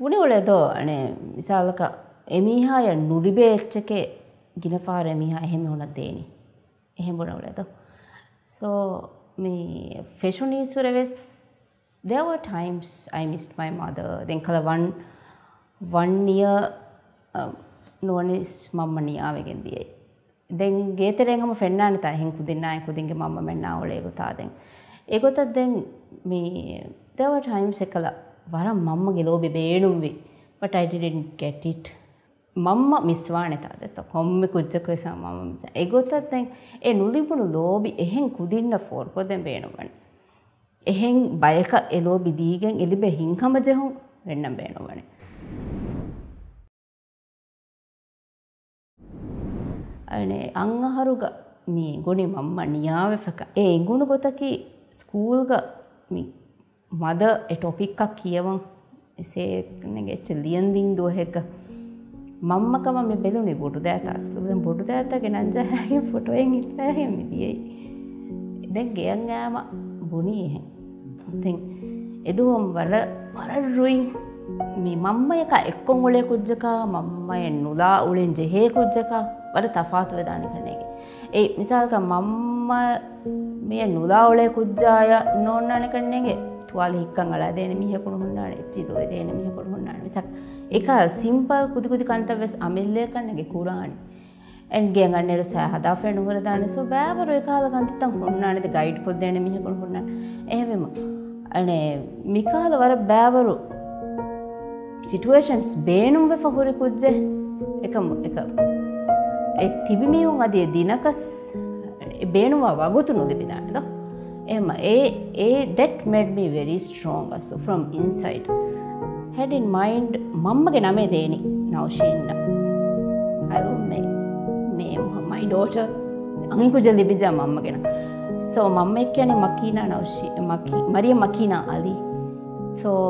පුනේ ඔලෙදෝ අනේ විශාලක එමිහාය නුලිබේ එච්චකේ ගිනපාර එමිහා එහෙම හොන දේනි. එහෙම බොන ඔලෙදෝ සෝ මේ ෆෙෂුනීසුරවෙස් there were times I missed my mother. then කල one one year um, නුවනිස් මම්ම නියාවගෙන් දියයි. දැන් ගේතරෙන්හම ෆෙන්න්නාන තහෙන් කුදින්නාය කුදින්ගේ මම මෙන්නාවලේ ගොතාදෙන් ඒගොතත් දැන් මේ there were times එකල වරම් මම්මගේ ලෝබි බේනුම්වි. But I didn't get it. මම්ම මිස්වානෙතාදත කොම්ම කුච්චකොයිසා මම මිස එගොතත් දැන් ඒ නුලිපුණු ලෝබි එහෙන් කුදින්න ෆෝර් කොදෙන් බේනුවන එහෙන් බයක එලෝබි දීගෙන් එලිබෙ හිංකම ජෙහුන් වෙන්නම් බේනුවනේ අනේ අංහරුග මේ ගොනි මම්ම නියාවෙෆක ඒ ඉගුණු ගොතකි ස්කූල්ග මද එටොපික්කක් කියවන් එසේගෙච්ච ලියන්දිින් දුවහෙක්ක මම්මකම මෙ බෙලුනේ බොඩු දෑතස්ලුද බොඩු දෑතගේ නංජහැගේ ෆොටුවෙන් ඉපෑහෙම දියයි දැ ගෙයන් ෑම බුණියහෙන් තෙන් එදුවම් වර වරරුයින් මේ මම්ම එක එක්කොන් ඔලේ කුද්ජකා මම්මයෙන් නුලා උලෙන් ජෙහේ කුද්ජකා වඩ තෆාතු වෙදානි කරනගේ ඒ මිසාල්ක මම්ම මේ නුලා ඔලේ කුද්ජාය නොන්නන කරනගේ තුවාල හික්කන් අලා දේන මිහකුණු හුන්නාන එච්චි දොය දේන මිහකුණු හුන්නාන. විසක් එක සිම්පල් කුදිකුදි කන්තවෙස් අමිල්ලය කන්නගේ කුරාණි. එන්ගේ ගන්නට සෑ හදා ෆෙනුවර දාන සෝ බෑවර කාල ගන්තතම් හුන්නානද ගයිඩ් කොද්දන මිහකුණු හුන්නා එහෙම අනේ මිකාල වර බෑවරු සිටුවේෂන්ස් බේනුම් වෙ ෆහුරි කුද්ජෙ එක එක තිබිමියුන් අදේ දිනකස් බේනුවා වගුතු නොදෙබිදානද එම ඒ ඒ that made me very strong so from inside. Had in mind මම්මගේ නමේ දේනි නවශීන්න I will make name my daughter. අඟිකුජ ලිබිජා මම්මගෙන. සෝ මම්ම එක් යනේ මකීනා නවශී මකී මරිය මකීනා අලි. සෝ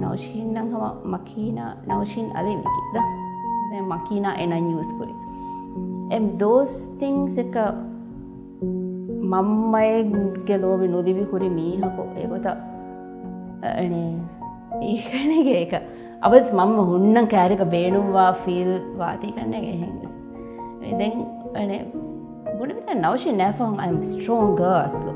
නවශීන්නං හම මකීනා නවශීන් අලි විකිද මකීනා එන නිියස් කුරි එම් those things එක මම්මයගේ ලෝබි නොදිවි කුරි මීහකෝ. ඒකොත අනේ ඒකනගේ එක අවස් මම්ම හුන්නන් කෑරික බේනුම්වා ෆිල් වාති කරන්නගේ හෙස් එදැන් අනේ බුඩිවිට නවශි නැෆොන් අයිම් ස්ට්‍රෝන් ගර්ස්ලු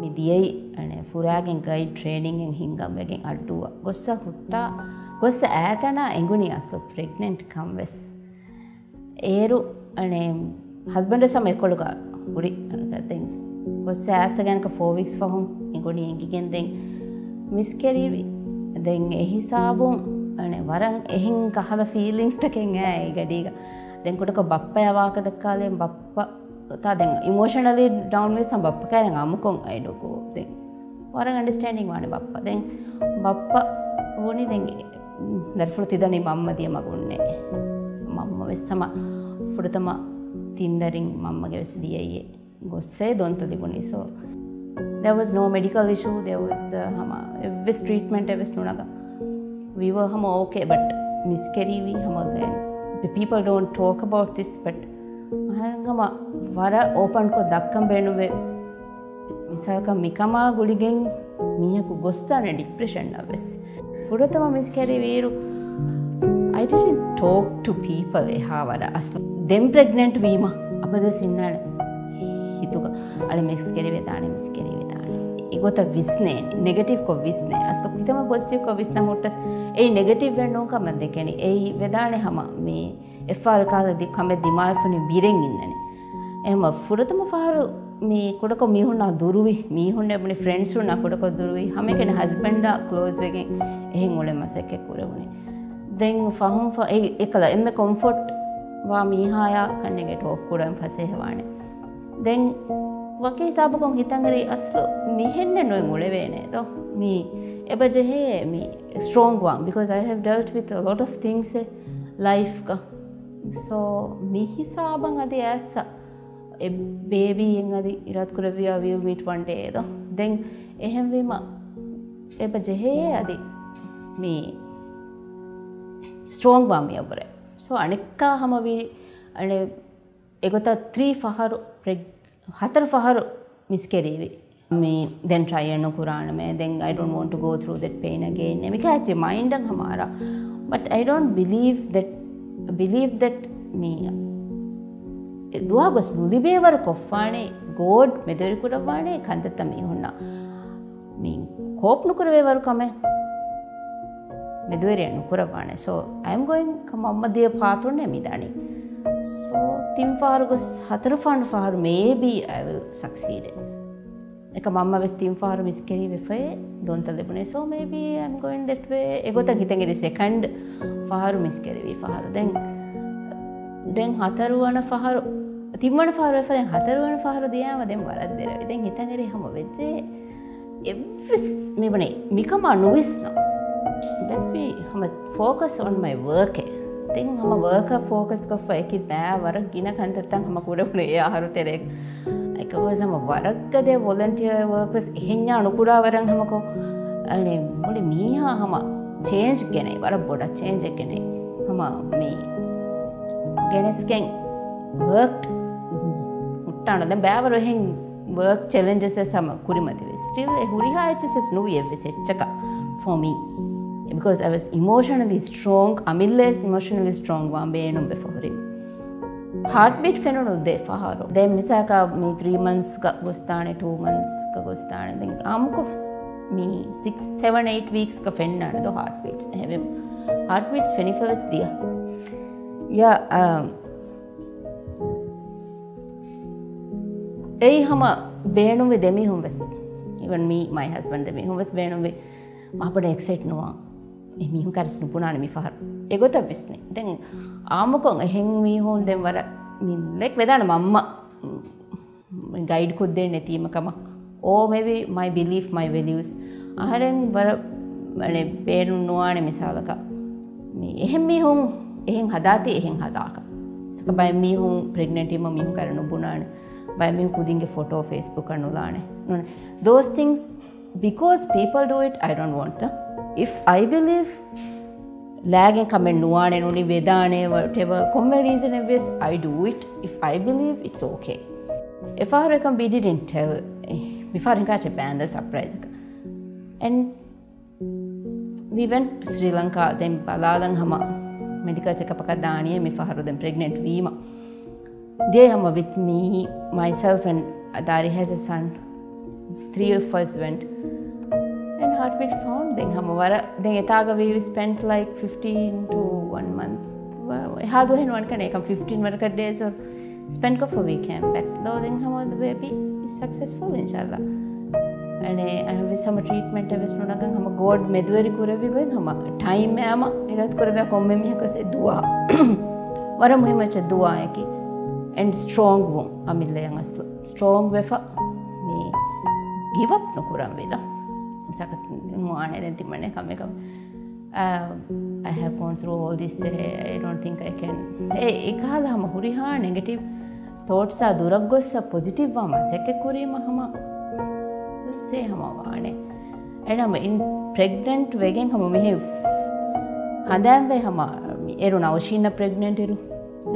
මිදියයි ކުރައިގެން ގައި ޓ್ರೇނಿಂಗ್ެއް ހިނގަމެގެން އައްޑުވ ގޮއްސަ ހުއްޓާ ގޮއްސ އައިތަނާ އެނގުނީ އަސްލު ޕްރެގްނެންޓް ކަންވެސް އޭރު ނ ಹಸ್ಬೆಂಡ್ ಸಮ ಎಕ್ಕೊಳುಗ ಗುಡಿ ಅನ್ಕತೆಂ ಕೊಸ್ಸೆ ಆಸಗನಕ ಫೋರ್ ವೀಕ್ಸ್ ಫಹುಂ ಇಂಗುಡಿ ಎಂಗಿಗೆಂದೆಂ ಮಿಸ್ ಕೆರಿವಿ ದೆಂ ಎ ಹಿಸಾಬು ಅಣೆ ವರಂ ಎಹಿಂ ಕಹದ ಫೀಲಿಂಗ್ಸ್ ತಕೆಂ ಏ ಗಡಿಗ ದೆಂ ಕುಡಕ ಬಪ್ಪ ಯಾವಾಕ ದಕ್ಕಾಲೆ ಬಪ್ಪ ತಾ ದೆಂ ಇಮೋಷನಲಿ ಡೌನ್ ವೆ ಸಂ ಬಪ್ಪ ಕೈರೆಂ ಅಮುಕೊಂ ಐಡುಕು ದೆಂ වර අඩස්ටෑනිින් වාන බප්ප. දැන් බප්ප ඕනි දැගේ දැර්ෆෘතිදනි මම්මදිය මගුන්නේ මම්ම වෙස්සම ෆුඩතම තින්දරින් මම්මගේ වෙස දියයේ ගොස්සේ දොන්ත තිබුණනි so there was no medical issue. There was uh, hama every treatment ever nunaga we were hama okay but miscarry we hama again the people don't talk about this but hama vara open ko dakkam benuve මිසාක මිකමා ගුලිගෙන් මියකු ගොස්ථාන depression වෙස්. ෆුරතම මිස්කැරි වීරු I didn't talk to people එහා වඩ. අස් දෙම් pregnant වීම අපද සින්නන හිතුක. අල මෙස්කෙරි වෙතාන මිස්කෙරි වෙතාන ඒගොත විස්නේ නෙගටව කො විස්නේ අස්ක පිතම පොස්ටිව් කො විස්න හොට්ටස් ඒ නෙගටව වෙන්නෝකම දෙකැන. ඒ වෙදානේ හම මේ එෆාර කාලදි කම දිමාෆන බිරෙන් ඉන්නන. එම ෆුරතම ෆාරු මේ කොඩක මිහුන්න දුරුවි. මීහුන්න එබනි ෆ්‍රෙන්න්ස්ුන්න කොඩක දුරුවි. හමකෙන හස්බෙන්ඩ කලෝස්වගෙන් එහෙන් ඔල මසැක්ක කුරවුණේ දෙන් ෆහුම් එකල එම කොම්ෆොට් වා මීහායා කන්නෙගෙට ඔක්කුරම් පසේහවානේ දෙන් වගේ සාපකොන් හිතන්ගරේ අස්ලු මිහෙන්න නොයි මුලවේනේ ද මී එබ ජෙහේ මී ස්ටෝන්ගවාන් because I have dealt with a lot of things life so මිහිසාබන් අද ඇස්සා බේබීයෙන් අද ඉරත් කුරවිය වියල් මිට වන්ටේද දෙන් එහෙම්වීම එප ජෙහේ අදි මේ ස්ට්‍රෝං වාමිය ඔබර. සෝ අනෙක්කා හමවී අනේ එගොත ත්‍රී ෆහරු හතර ෆහරු මිස්කෙරීවි මේ දැන් ට්‍රයන්න කුරාණමේ දැන් I don't want to go through that pain again. එමික ඇචි මයින්ඩන් හමාරා? But I don't believe that believe that මේ துவாபஸ் මුලිබේවර කොෆ්වානේ ගෝඩ් මෙදරිකුරවානේ කන්දත මිහුන්නා මින් කෝප් ನುಕುರವೇವರುಕಮೆ මෙදුවරය ನುಕುರವಾಣೆ ಸೊ ಐ ಆಮ್ ಗೋಯಿಂಗ್ ಕಮ್ಮಮ್ಮದಿಯ ಪಾತುಣ್ಣೆ ಮಿದಾಣಿ ಸೊ ತಿಂ ಫಾರು ಗೊಸ್ ಹತರ ಫಾಂಡ್ ಫಾರು maybe I will succeed එක මම වෙස් තිම් පාරු මිස්කෙරී වෙෆය දොන්ත ලැබුණේ. සෝ මේබී ඇම්ගොයින් දෙට්වේ එගොත හිතගෙරි සෙකන්ඩ් පාරු මිස්කෙරවී පාරු දැන් දැන් හතරුවන ෆහරු තිම්මට ෆාරුවෙ හතරුවන ෆහරු දයාම දෙම් වරත් දෙරවි දැන් හිතගෙරි හම වෙච්චේ එස් මෙවනේ මිකම නුවිස්න. දැපි හම ෆෝකස් ඔන් මයි වර්කේ තින් හම වර්ක ෆෝකස් කොෆ එකි බෑ වර ගින කන්තත්තන් හම කුඩපුන ඒ අහරු තෙරෙක්. එකවසම වරක්කදේ වොලන්ටිය වර්කස් එහෙඥා අනුකුඩාවරන් හමකෝ. අනේ මුලි මීහා හම චේන්ජ් ගෙනෙ වර බොඩ චේන්ජ කෙනෙ. හම මේ ගෙනෙස්කෙන් වර්ක් මුට්ටානද බෑවර එහෙන් work challenges සම කුරිමතිව still හුරිහාච්චසස් නුවිය සෙච්චක for me because I was emotionally strong අමිල්ලෙස් emotionally strong වාම් බේනුම් බෙෆොහරි ಹಾರ್ಟ್ಬೀಟ್ ಫೆನುನು ದೆ ಫಹಾರು ದೆ ಮಿಸಾಕ ಮೀ ತ್ರೀ ಮಂತ್ಸ್ ಗ ಗೊಸ್ತಾಣೆ ಟೂ ಮಂತ್ಸ್ ಗ ಗೊಸ್ತಾಣೆ ದೆ ಆಮಕು me six seven eight weeks ಗ ಫೆನ್ ಆಣದು ಹಾರ್ಟ್ ಬೀಟ್ಸ್ ಹೆವೆ ಹಾರ್ಟ್ ಬೀಟ್ಸ್ ಫೆನಿಫೆವಸ್ ದಿಯ ಯಾ එයි හම බේනුවේ දෙමිහුම් වෙස් ඉවන් මී මයි හස්බන් දෙමිහුම් වෙස් බේනුවේ අපට එක්සෙට් නවා මිහු කරස් නුපුනාන මි පහර එගොත විස්නේ දැන් ආමකොන් එහෙන් මීහෝන් දෙම් වර මිල්ලෙක් වෙදාන මම්ම ගයිඩ් කොද්දේ නැතිීමකම ඕ මෙවි මයි බිලිෆ් මයි වෙලියස් අහරෙන් වර බේනු නොවාන මිසාලක මේ එහෙම මිහුන් එහෙන් හදාති එහෙන් හදාක සක බයි මිහුන් ප්‍රෙග්නටීම මිහු කරනු බුණාන by me putting a photo of Facebook and ulane. Those things, because people do it, I don't want them. If I believe, lagging comment nuane nuni vedane whatever common reason obvious I do it. If I believe it's okay. If I reckon we didn't tell before I catch a band the surprise. And we went to Sri Lanka, then Baladan Hama medical checkup daniya mi faharu then pregnant vima. They are with me, myself, and Dari has a son. Three of us went. And heartbeat found them. Then etaga we spent like 15 to one month. Hadu hen one can come 15 work days or spend for weekend. Back though then the baby is successful inshallah. අනේ අවිසම ට්‍රීටමෙන්ට් වෙස් නුනගන් හම ගෝඩ් මෙදුවරි කුරවි going හම time ෑම. එරත් කරබ කොම්ම මිහකසේ දවා. වර මුහිමච දවායකි and strong වුන් අමිල්ලයන් අස්ල ස්ට්‍රෝං වෙෆ මේ ගිවප් නොකුරම් වෙද සක ආනෙරෙන් තිමන කම එකම් um, I have gone through all this eh, I don't think I can. ඒ එකහල හම හුරිහා නෙගටිව් තෝට්සා දුරක් ගොස්ස පොසිටිව් වම. සැක කුරීම හම සේ හමවානේ එනම් ඉන් ප්‍රෙග්නන්ට් වගෙන් හම මෙහෙ හඳෑම්වේ හම එරු නවශීන්න ප්‍රෙග්නන්ටරු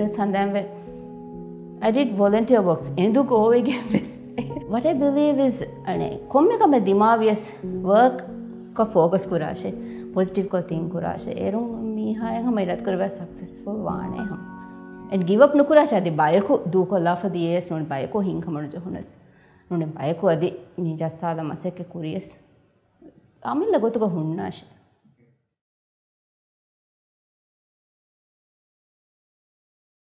සඳෑම්වේ ඇඩිට වොලන්ටිය බොක්ස් එඳු කෝවගේ වෙස් වට බිලීවිස් අනේ කොම්මිකම දිමාවියස් වර්ක් ෆෝගස් කුරාශේ පොසිටිව් කොතින් කුරාශේ එරුම් මීහායහම ඉරත් කරව සක්සස්ෆුල් වානයහම් ගිවප නුකුරාශ ඇති බයකු දූ කොල්ලාප දියස් නොන් බයකු හිංහමරු ජොහනස් ko lafa dies non bayako hin kamanu johunas non bayako